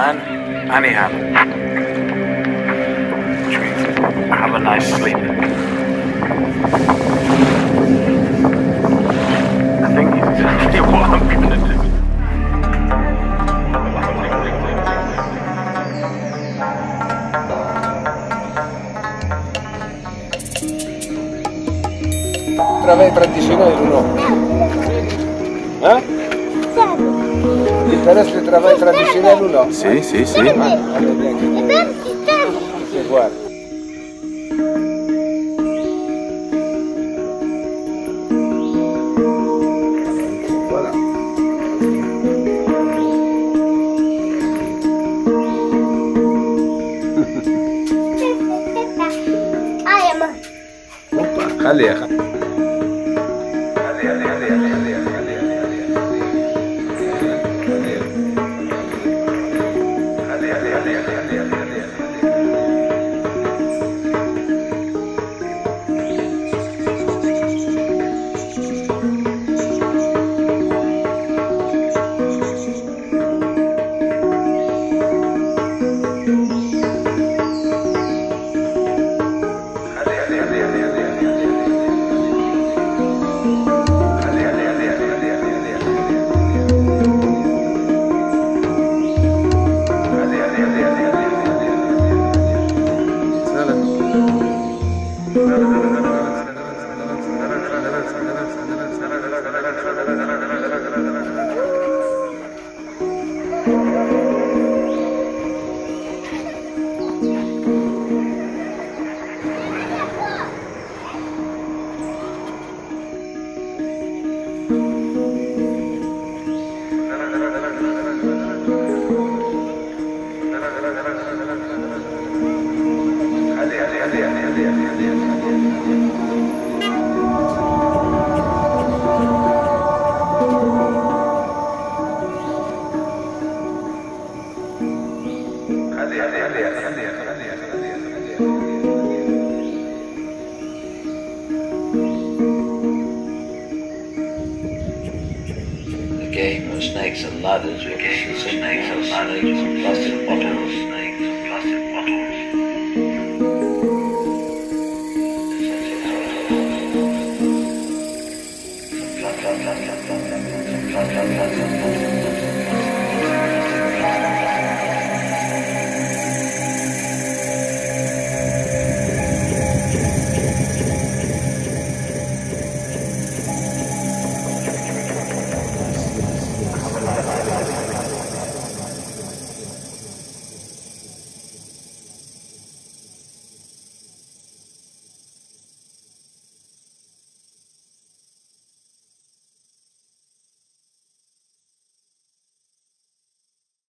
man, and he hadn't. Which means have a nice sleep. I think exactly what I'm gonna do. Travail traditionnel ou non Hein Il t'intéresse Parece que trabalha travestirano, não? Sim, sim, sim. Agora. vamos mãe. Opa, galera. Thank you. Game of snakes and ladders with snakes and ladders and plastic bottles.